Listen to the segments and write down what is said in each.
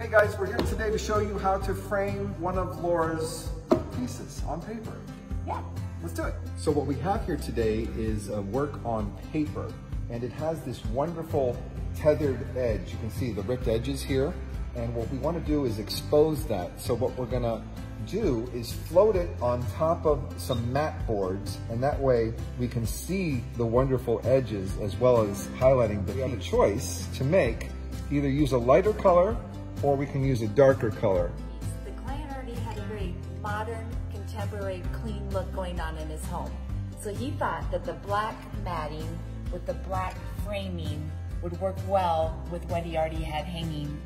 Hey guys, we're here today to show you how to frame one of Laura's pieces on paper. Yeah. Let's do it. So what we have here today is a work on paper and it has this wonderful tethered edge. You can see the ripped edges here. And what we want to do is expose that. So what we're gonna do is float it on top of some mat boards and that way we can see the wonderful edges as well as highlighting the We have a choice to make, either use a lighter color or we can use a darker color. The client already had a very modern, contemporary, clean look going on in his home. So he thought that the black matting with the black framing would work well with what he already had hanging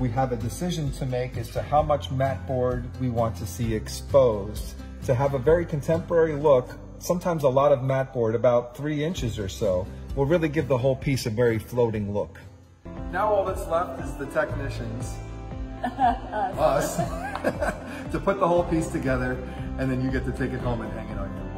we have a decision to make as to how much mat board we want to see exposed. To have a very contemporary look, sometimes a lot of mat board, about three inches or so, will really give the whole piece a very floating look. Now all that's left is the technicians, us, to put the whole piece together, and then you get to take it home and hang it.